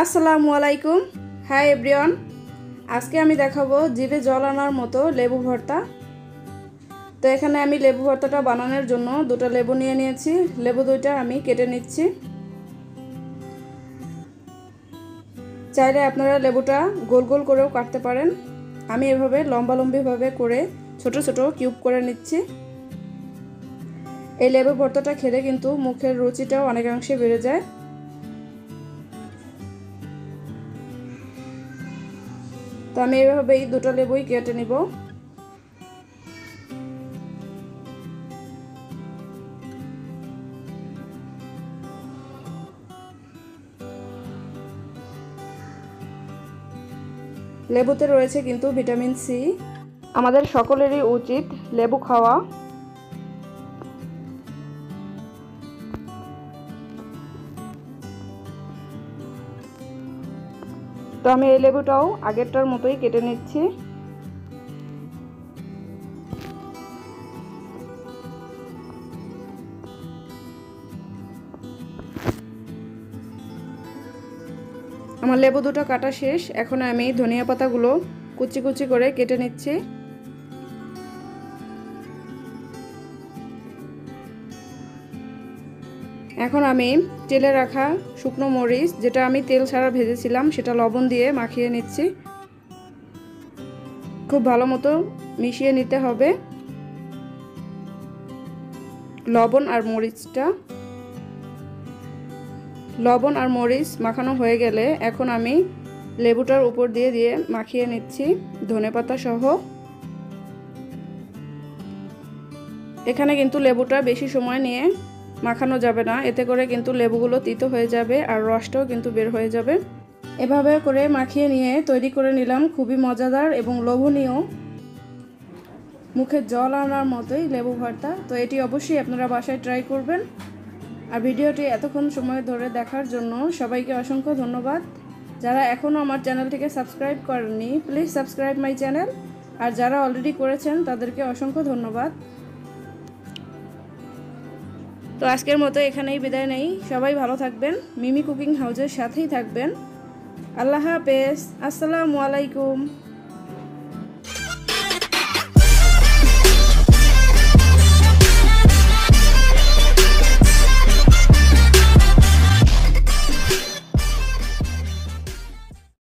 আসসালামু আলাইকুম। হ্যাঁ এভরিওয়ান আজকে আমি দেখাবো জিভে জল আনার মতো লেবু ভর্তা। তো এখানে আমি লেবু ভর্তাটা বানানোর জন্য দুটো লেবু নিয়ে নিয়েছি। লেবু দুইটা আমি কেটে নিচ্ছি। চাইলে আপনারা লেবুটা গোল গোল করেও কাটতে পারেন। আমি এভাবে লম্বা লম্বিভাবে করে ছোট ছোট কিউব করে নিচ্ছি। এই লেবু ভর্তাটা খেলে কিন্তু মুখের রুচিটাও অনেকাংশে বেড়ে যায়। তো আমি এইভাবে এই দুটো লেবুই কেটে নিব। লেবুতে রয়েছে কিন্তু ভিটামিন সি। আমাদের সকলেরই উচিত লেবু খাওয়া। তো আমি এই লেবুটাও আগেরটার মতোই কেটে নিচ্ছি। আমার লেবু দুটো কাটা শেষ। এখন আমি ধনিয়া পাতাগুলো কুচি কুচি করে কেটে নিচ্ছি। এখন আমি তেলে রাখা শুকনো মরিচ, যেটা আমি তেল ছাড়া ভেজেছিলাম, সেটা লবণ দিয়ে মাখিয়ে নিচ্ছি। খুব ভালো মতো মিশিয়ে নিতে হবে। লবণ আর মরিচটা। লবণ আর মরিচ মাখানো হয়ে গেলে এখন আমি লেবুটার উপর দিয়ে দিয়ে মাখিয়ে নিচ্ছি, ধনে পাতা সহ। এখানে কিন্তু লেবুটা বেশি সময় নিয়ে মাখানো যাবে না। এতে করে কিন্তু লেবুগুলো তিতো হয়ে যাবে আর রসটাও কিন্তু বের হয়ে যাবে। এভাবে করে মাখিয়ে নিয়ে তৈরি করে নিলাম। খুবই মজাদার এবং লোভনীয়। মুখে জল আনার মতোই লেবু ভর্তা। তো এটি অবশ্যই আপনারা বাসায় ট্রাই করবেন। আর ভিডিওটি এতক্ষণ সময় ধরে দেখার জন্য সবাইকে অসংখ্য ধন্যবাদ। যারা এখনও আমার চ্যানেলটিকে সাবস্ক্রাইব করেননি, প্লিজ সাবস্ক্রাইব মাই চ্যানেল। আর যারা অলরেডি করেছেন, তাদেরকে অসংখ্য ধন্যবাদ। তো আজকের মতো এখানেই বিদায় নেই। সবাই ভালো থাকবেন। মিমি কুকিং হাউজের সাথেই থাকবেন। আল্লাহ হাফেজ। আসসালামু আলাইকুম।